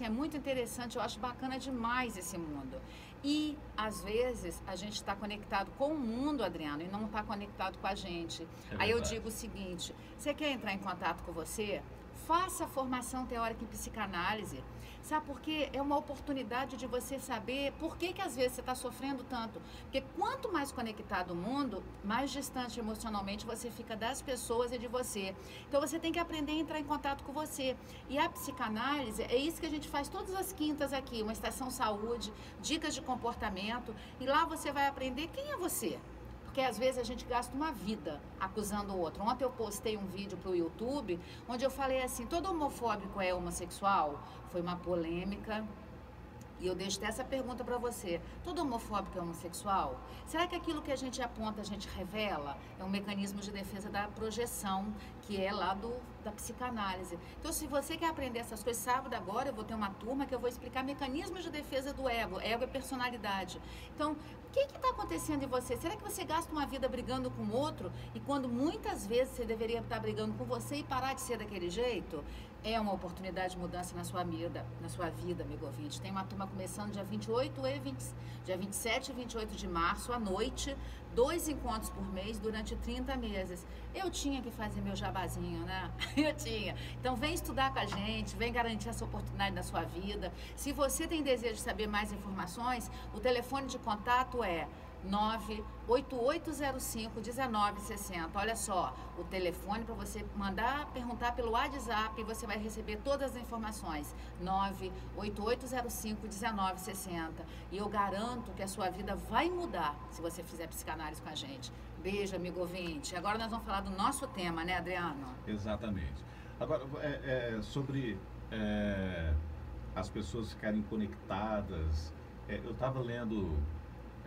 assim, é muito interessante, eu acho bacana demais esse mundo. E, às vezes, a gente está conectado com o mundo, Adriano, e não está conectado com a gente. É Aí eu digo o seguinte: você quer entrar em contato com você? Faça formação teórica em psicanálise. Sabe por quê? É uma oportunidade de você saber por que, que às vezes você está sofrendo tanto. Porque quanto mais conectado o mundo, mais distante emocionalmente você fica das pessoas e de você. Então você tem que aprender a entrar em contato com você. E a psicanálise é isso que a gente faz todas as quintas aqui, uma estação saúde, dicas de comportamento. E lá você vai aprender quem é você. Porque às vezes a gente gasta uma vida acusando o outro. Ontem eu postei um vídeo pro YouTube onde eu falei assim: todo homofóbico é homossexual? Foi uma polêmica. E eu deixo essa pergunta para você: todo homofóbico é homossexual? Será que aquilo que a gente aponta, a gente revela? É um mecanismo de defesa da projeção, que é lá do, da psicanálise. Então, se você quer aprender essas coisas, sábado agora eu vou ter uma turma que eu vou explicar mecanismos de defesa do ego. Ego é personalidade. Então, o que está acontecendo em você? Será que você gasta uma vida brigando com outro e quando muitas vezes você deveria estar brigando com você e parar de ser daquele jeito? É uma oportunidade de mudança na sua vida, na sua vida, amigo ouvinte. Tem uma turma começando dia 28 e 20, dia 27 e 28 de março à noite, dois encontros por mês durante 30 meses. Eu tinha que fazer meu jabazinho, né? Eu tinha. Então vem estudar com a gente, vem garantir essa oportunidade na sua vida. Se você tem desejo de saber mais informações, o telefone de contato é 98805 1960. Olha só, o telefone para você mandar perguntar pelo WhatsApp e você vai receber todas as informações. 98805 1960. E eu garanto que a sua vida vai mudar se você fizer psicanálise com a gente. Beijo, amigo ouvinte. Agora nós vamos falar do nosso tema, né, Adriano? Exatamente. Agora, é, é, sobre é, as pessoas ficarem conectadas, é, eu estava lendo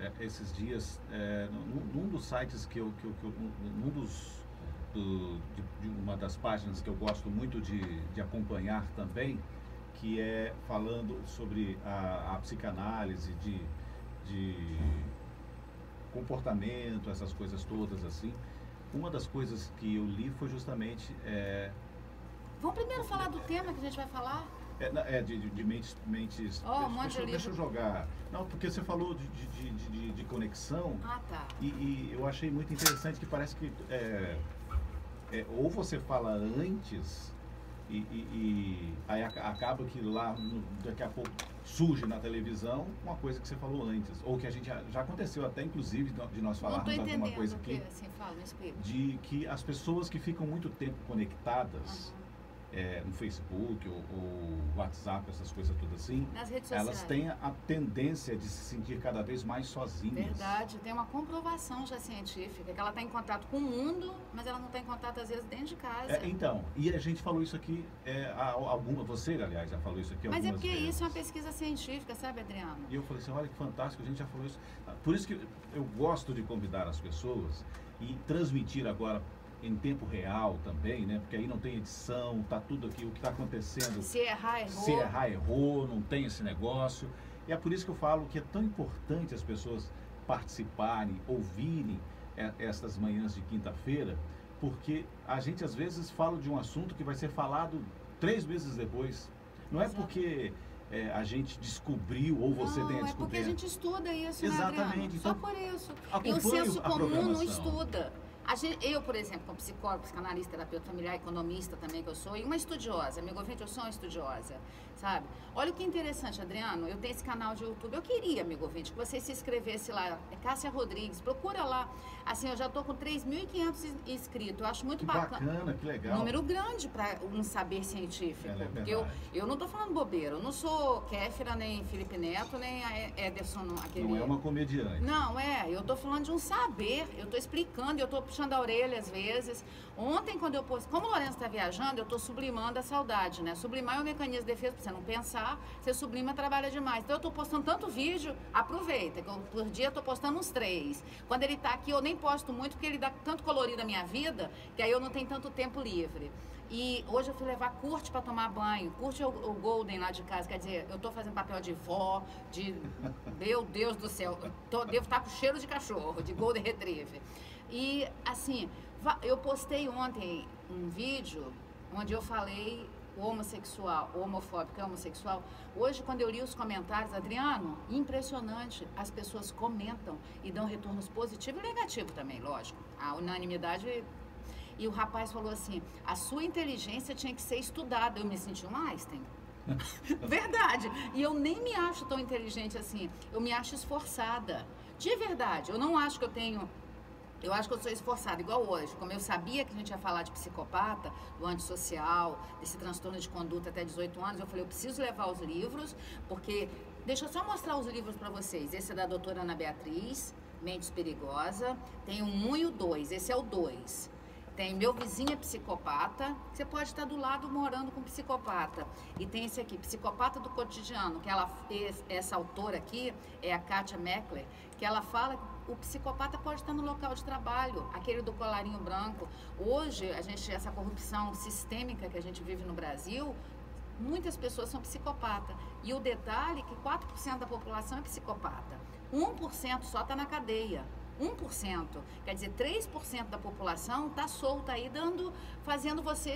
é, esses dias, é, num, num dos sites que eu, que eu, que eu num dos, do, de, de uma das páginas que eu gosto muito de, de acompanhar também, que é falando sobre a, a psicanálise, de, de comportamento, essas coisas todas assim. Uma das coisas que eu li foi justamente é, Vamos primeiro falar do tema que a gente vai falar? É, é, de, de- mentes. mentes Oh, um deixa, deixa, eu jogar. Não, porque você falou de, de, de, de- conexão Ah, tá. e, e eu achei muito interessante que parece que é, é, ou você fala antes e, e- e aí aca- acaba que lá no- daqui a pouco surge na televisão uma coisa que você falou antes. Ou que a gente já, já aconteceu até inclusive de nós falarmos alguma coisa o que, aqui assim, fala, de que as pessoas que ficam muito tempo conectadas é, no Facebook ou, ou WhatsApp, essas coisas todas assim, Nas redes sociais. elas têm a tendência de se sentir cada vez mais sozinhas. Verdade, tem uma comprovação já científica, que ela está em contato com o mundo, mas ela não está em contato, às vezes, dentro de casa. É, então, e a gente falou isso aqui, é, alguma, você, aliás, já falou isso aqui mas é porque vezes. isso é uma pesquisa científica, sabe, Adriano? E eu falei assim, olha que fantástico, a gente já falou isso. Por isso que eu gosto de convidar as pessoas e transmitir agora em tempo real também, né? Porque aí não tem edição, tá tudo aqui, o que está acontecendo. Se errar, errou. Se errar, errou, não tem esse negócio. E é por isso que eu falo que é tão importante as pessoas participarem, ouvirem eh, essas manhãs de quinta-feira, porque a gente às vezes fala de um assunto que vai ser falado três meses depois. Não é Exato. porque eh, a gente descobriu ou você não, tenha é porque a descoberto. gente estuda isso, Exatamente, né, Adriano? Só então, por isso. E o senso comum não estuda. Gente, eu, por exemplo, como psicólogo, psicanalista, terapeuta familiar, economista também que eu sou, e uma estudiosa, amigo ouvinte, eu sou uma estudiosa, sabe? Olha que interessante, Adriano, eu tenho esse canal de YouTube, eu queria, amigo ouvinte, que você se inscrevesse lá, é Cássia Rodrigues, procura lá, assim, eu já tô com 3.500 inscritos, eu acho muito Que bacana. bacana, que legal. Número grande para um saber científico. É, é porque eu, eu não estou falando bobeira. Eu não sou Kéfera, nem Felipe Neto, nem Ederson, não, aquele. Não é uma comediante. Não, é. Eu estou falando de um saber. Eu estou explicando, eu estou puxando a orelha às vezes. Ontem, quando eu pus. Como o Lourenço está viajando, eu estou sublimando a saudade, né? Sublimar é um mecanismo de defesa para você não pensar. Você sublima, trabalha demais. Então, eu estou postando tanto vídeo, aproveita. Que eu, por dia, eu estou postando uns três. Quando ele está aqui, eu nem posto muito, porque ele dá tanto colorido à minha vida, que aí eu não tenho tanto tempo livre. E hoje eu fui levar curte para tomar banho. Curte é o, o Golden lá de casa. Quer dizer, eu tô fazendo papel de vó, de. Meu Deus do céu. tô- devo estar com cheiro de cachorro, de Golden Retriever. E, assim, eu postei ontem um vídeo onde eu falei o homossexual, o homofóbico é homossexual, hoje quando eu li os comentários, Adriano, impressionante, as pessoas comentam e dão retornos positivos e negativos também, lógico. A unanimidade e o rapaz falou assim: a sua inteligência tinha que ser estudada. Eu me senti um Einstein. verdade. E eu nem me acho tão inteligente assim. Eu me acho esforçada. De verdade. Eu não acho que eu tenho. Eu acho que eu sou esforçada, igual hoje. Como eu sabia que a gente ia falar de psicopata, do antissocial, desse transtorno de conduta até 18 anos, eu falei, eu preciso levar os livros, porque. Deixa eu só mostrar os livros para vocês. Esse é da doutora Ana Beatriz, Mentes Perigosa. Tem o 1 e o 2. Esse é o 2. Tem meu vizinho é psicopata, você pode estar do lado morando com psicopata. E tem esse aqui, Psicopata do Cotidiano, que ela fez, essa autora aqui é a Katia Meckler, que ela fala que o psicopata pode estar no local de trabalho, aquele do colarinho branco. Hoje, a gente, essa corrupção sistêmica que a gente vive no Brasil, muitas pessoas são psicopatas. E o detalhe é que 4% da população é psicopata. 1% só está na cadeia. 1%. Quer dizer, 3% da população está solta aí, dando, fazendo você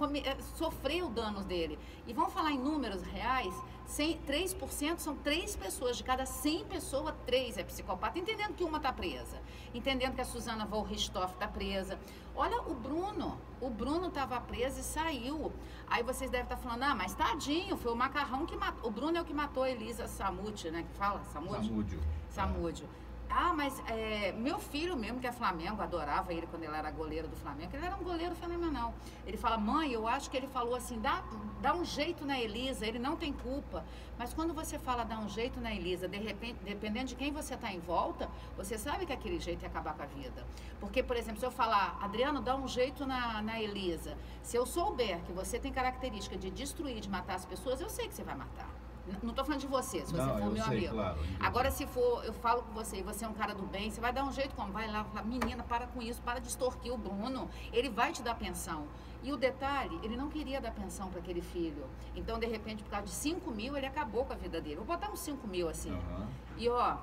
eh, sofrer o danos dele. E vamos falar em números reais, 100, 3% são 3 pessoas, de cada 100 pessoas, 3 é psicopata, entendendo que uma está presa, entendendo que a Suzana Volristoff está presa. Olha o Bruno, o Bruno estava preso e saiu. Aí vocês devem estar tá falando, ah, mas tadinho, foi o macarrão que matou. O Bruno é o que matou a Elisa Samúdio, né? Que fala? Samúdio? Samúdio. Samúdio. Ah, mas é, meu filho mesmo, que é Flamengo, adorava ele quando ele era goleiro do Flamengo, ele era um goleiro fenomenal. Ele fala, mãe, eu acho que ele falou assim, dá, dá um jeito na Elisa, ele não tem culpa. Mas quando você fala dá um jeito na Elisa, de repente, dependendo de quem você está em volta, você sabe que aquele jeito ia acabar com a vida. Porque, por exemplo, se eu falar, Adriano, dá um jeito na, na Elisa, se eu souber que você tem característica de destruir, de matar as pessoas, eu sei que você vai matar. Não estou falando de você, se você não, for meu sei, amigo. Claro, Agora, se for, eu falo com você e você é um cara do bem, você vai dar um jeito como? Vai lá, menina, para com isso, para de extorquir o Bruno. Ele vai te dar pensão. E o detalhe, ele não queria dar pensão para aquele filho. Então, de repente, por causa de 5 mil, ele acabou com a vida dele. Vou botar uns 5 mil assim. Uhum. E ó,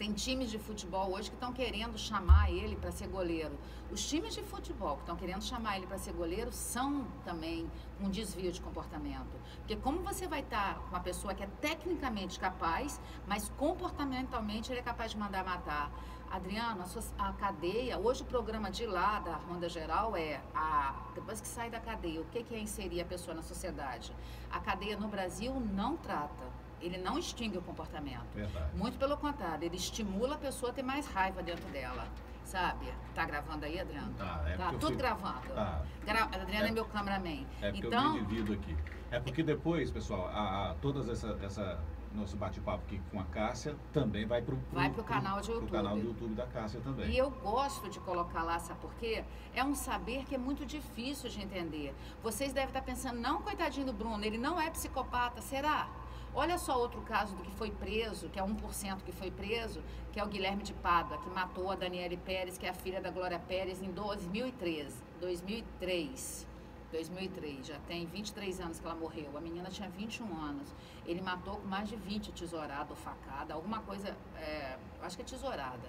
tem times de futebol hoje que estão querendo chamar ele para ser goleiro. Os times de futebol que estão querendo chamar ele para ser goleiro são também um desvio de comportamento. Porque como você vai estar tá com uma pessoa que é tecnicamente capaz, mas comportamentalmente ele é capaz de mandar matar. Adriano, a, sua, a cadeia, hoje o programa de lá da Ronda Geral é a depois que sai da cadeia, o que, que é inserir a pessoa na sociedade? A cadeia no Brasil não trata ele não extingue o comportamento. Verdade. Muito pelo contrário, ele estimula a pessoa a ter mais raiva dentro dela. Sabe? Tá gravando aí, Adriano? Tá, é tá tudo fui... gravando. Tá. Gra... Adriano é, é, meu cameraman. É porque então... eu me divido aqui. É porque depois, pessoal, a, a todas essa, essa nosso bate-papo aqui com a Cássia também vai para o vai pro canal de YouTube. canal do YouTube da Cássia também. E eu gosto de colocar lá, sabe por quê? É um saber que é muito difícil de entender. Vocês devem estar pensando, não, coitadinho do Bruno, ele não é psicopata, será? Olha só outro caso do que foi preso, que é 1% que foi preso, que é o Guilherme de Pádua, que matou a Daniele Pérez, que é a filha da Glória Pérez, em 2013. 2003. 2003, já tem 23 anos que ela morreu. A menina tinha 21 anos. Ele matou com mais de 20 tesourada ou facada, alguma coisa, é, acho que é tesourada.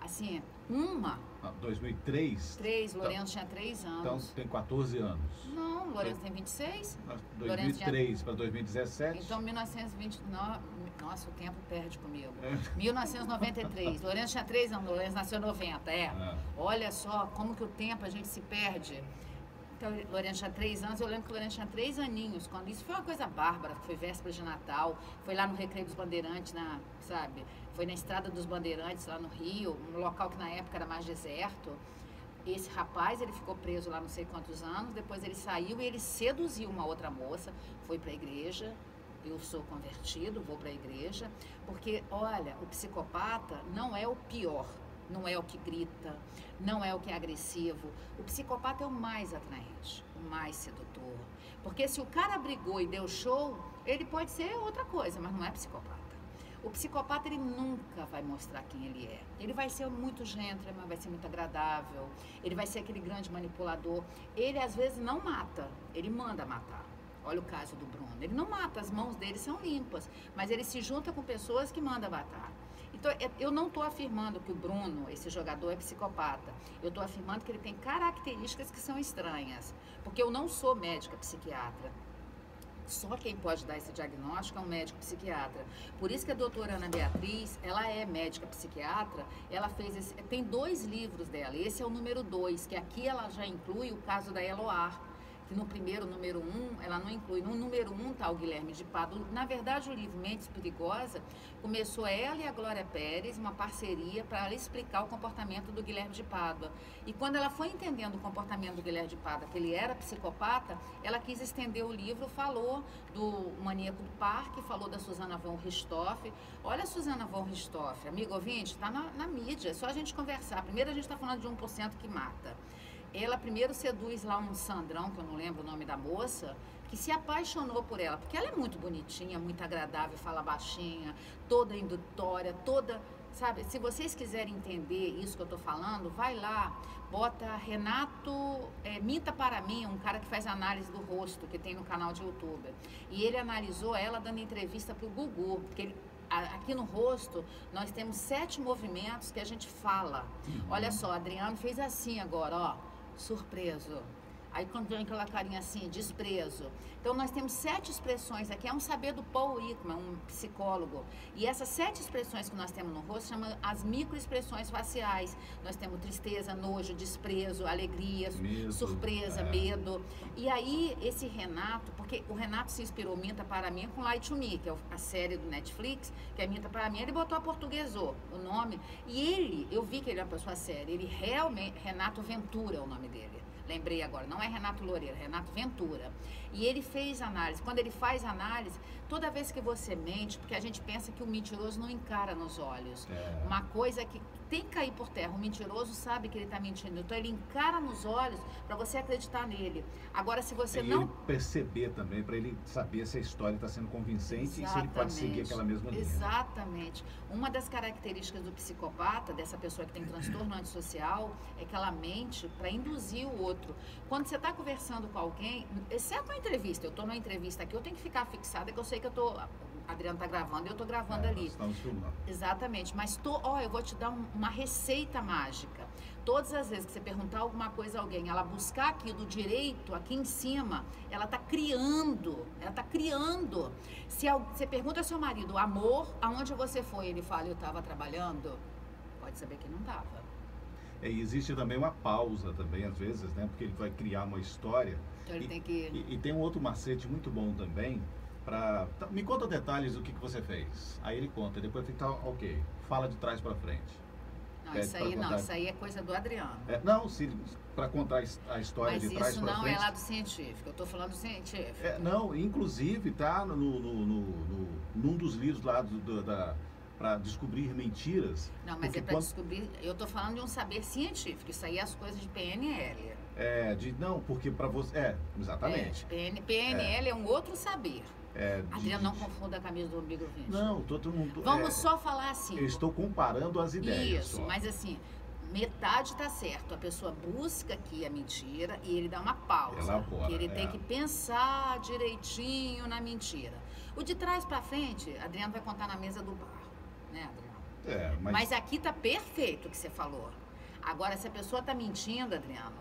Assim, uma. Ah, 2003? Três, Lourenço então, tinha três anos. Então tem 14 anos. Não, Lourenço tem 26. 2003 tinha... para 2017. Então 1929. Nossa, o tempo perde comigo. É. 1993. Lourenço tinha três anos, Lourenço nasceu em 90, é. é. Olha só como que o tempo a gente se perde. Então, Lourenço tinha três anos, eu lembro que o Lourenço tinha três aninhos, quando isso foi uma coisa bárbara, foi véspera de Natal, foi lá no Recreio dos Bandeirantes, na, sabe? Foi na Estrada dos Bandeirantes, lá no Rio, um local que na época era mais deserto. Esse rapaz, ele ficou preso lá não sei quantos anos, depois ele saiu e ele seduziu uma outra moça, foi para a igreja, eu sou convertido, vou para a igreja, porque, olha, o psicopata não é o pior, não é o que grita, não é o que é agressivo. O psicopata é o mais atraente, o mais sedutor. Porque se o cara brigou e deu show, ele pode ser outra coisa, mas não é psicopata. O psicopata ele nunca vai mostrar quem ele é. Ele vai ser muito gentleman, vai ser muito agradável, ele vai ser aquele grande manipulador. Ele às vezes não mata, ele manda matar. Olha o caso do Bruno. Ele não mata, as mãos dele são limpas, mas ele se junta com pessoas que mandam matar. Então, é, eu não estou afirmando que o Bruno, esse jogador, é psicopata. Eu estou afirmando que ele tem características que são estranhas. Porque eu não sou médica psiquiatra. Só quem pode dar esse diagnóstico é um médico psiquiatra. Por isso que a doutora Ana Beatriz, ela é médica psiquiatra, ela fez esse, tem dois livros dela. Esse é o número dois, que aqui ela já inclui o caso da Eloar que no primeiro, número um, ela não inclui. No número um está o Guilherme de Pádua. Na verdade, o livro Mentes Perigosa começou ela e a Glória Pérez, uma parceria para explicar o comportamento do Guilherme de Pádua. E quando ela foi entendendo o comportamento do Guilherme de Pádua, que ele era psicopata, ela quis estender o livro, falou do Maníaco do Parque, falou da Susana von Richthofen. Olha a Susana von Richthofen, amigo ouvinte, está na, na mídia, é só a gente conversar. Primeiro a gente está falando de 1% que mata ela primeiro seduz lá um Sandrão, que eu não lembro o nome da moça, que se apaixonou por ela, porque ela é muito bonitinha, muito agradável, fala baixinha, toda indutória, toda. Sabe, se vocês quiserem entender isso que eu estou falando, vai lá, bota Renato é, Minta para mim, um cara que faz análise do rosto, que tem no canal de YouTube. E ele analisou ela dando entrevista para o Gugu, porque ele, aqui no rosto nós temos sete movimentos que a gente fala. Uhum. Olha só, Adriano fez assim agora, ó surpreso. Aí quando vem aquela carinha assim, desprezo. Então nós temos sete expressões aqui, é um saber do Paul Whitman, um psicólogo. E essas sete expressões que nós temos no rosto chamam as microexpressões faciais. Nós temos tristeza, nojo, desprezo, alegria, medo, surpresa, é. medo. E aí esse Renato, porque o Renato se inspirou Minta para mim com Light to Me, que é a série do Netflix, que é Minta para mim, ele botou a portuguesou o nome. E ele, eu vi que ele é uma pessoa séria, ele realmente, Renato Ventura é o nome dele lembrei agora, não é Renato Loureiro, é Renato Ventura. E ele fez análise. Quando ele faz análise, toda vez que você mente, porque a gente pensa que o mentiroso não encara nos olhos. É. Uma coisa que tem que cair por terra. O mentiroso sabe que ele está mentindo. Então ele encara nos olhos para você acreditar nele. Agora, se você e não. Ele perceber também, para ele saber se a história está sendo convincente Exatamente. e se ele pode seguir aquela mesma linha. Exatamente. Uma das características do psicopata, dessa pessoa que tem transtorno antissocial, é que ela mente para induzir o outro. Quando você está conversando com alguém, exceto uma entrevista, eu estou numa entrevista aqui, eu tenho que ficar fixada que eu sei que eu estou Adriano está gravando e eu estou gravando é, ali. Estamos filmando. Exatamente. Mas tô, ó, eu vou te dar um, uma receita mágica. Todas as vezes que você perguntar alguma coisa a alguém, ela buscar aqui do direito, aqui em cima, ela está criando. Ela está criando. Se você pergunta ao seu marido, amor, aonde você foi? Ele fala, eu estava trabalhando. Pode saber que não estava. É, e existe também uma pausa também, às vezes, né? Porque ele vai criar uma história. Então ele e, tem que... E, e, tem um outro macete muito bom também, para tá, me conta detalhes do que, que você fez. Aí ele conta, depois fica tá, ok, fala de trás para frente. Não, isso aí não, isso aí é coisa do Adriano. É, não, para contar a história Mas de trás para frente. Mas isso não é lado científico, eu estou falando científico. É, não, inclusive tá no, no, no, no, num dos livros lá do, do da para descobrir mentiras. Não, mas é para quando... descobrir. Eu estou falando de um saber científico. Isso aí é as coisas de PNL. É, de não, porque para você. É, exatamente. É, PN, PNL é. é um outro saber. É, Adriano, não confunda a camisa do amigo ouvinte. Não, todo mundo. Vamos é, só falar assim. Eu estou comparando as ideias. Isso, só. mas assim, metade está certo. A pessoa busca aqui a mentira e ele dá uma pausa. Elabora, que ele é. tem que pensar direitinho na mentira. O de trás para frente, Adriano vai contar na mesa do bar, né, Adriano? É, mas... mas aqui tá perfeito o que você falou. Agora, se a pessoa tá mentindo, Adriano,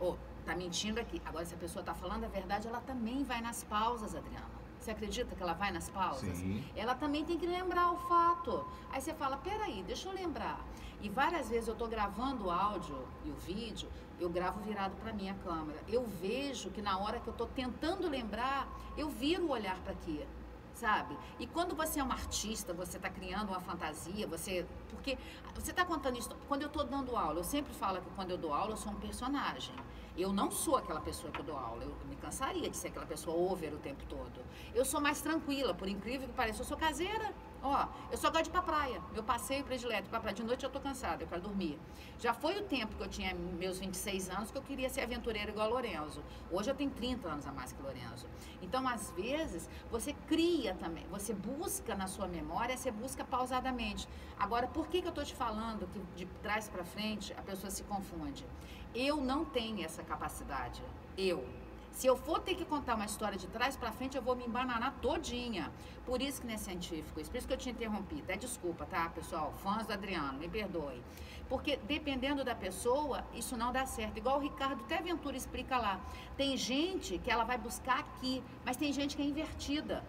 ou tá mentindo aqui. Agora, se a pessoa tá falando a verdade, ela também vai nas pausas, Adriano. Você acredita que ela vai nas pausas? Sim. Ela também tem que lembrar o fato. Aí você fala, peraí, deixa eu lembrar. E várias vezes eu estou gravando o áudio e o vídeo, eu gravo virado para minha câmera. Eu vejo que na hora que eu estou tentando lembrar, eu viro o olhar para aqui sabe? E quando você é um artista, você está criando uma fantasia, você. Porque você está contando isso. Quando eu estou dando aula, eu sempre falo que quando eu dou aula, eu sou um personagem. Eu não sou aquela pessoa que eu dou aula. Eu me cansaria de ser aquela pessoa over o tempo todo. Eu sou mais tranquila, por incrível que pareça. Eu sou caseira. Ó, eu só gosto de ir pra praia. Meu passeio predileto pra praia. De noite eu tô cansada, eu quero dormir. Já foi o tempo que eu tinha meus 26 anos que eu queria ser aventureira igual a Lorenzo. Hoje eu tenho 30 anos a mais que Lorenzo. Então, às vezes, você cria também. Você busca na sua memória, você busca pausadamente. Agora, por que, que eu tô te falando que de trás para frente a pessoa se confunde? Eu não tenho essa capacidade. Eu. Se eu for ter que contar uma história de trás para frente, eu vou me embananar todinha. Por isso que não é científico isso. Por isso que eu te interrompi. Até desculpa, tá, pessoal? Fãs do Adriano, me perdoe. Porque dependendo da pessoa, isso não dá certo. Igual o Ricardo até Ventura explica lá. Tem gente que ela vai buscar aqui, mas tem gente que é invertida.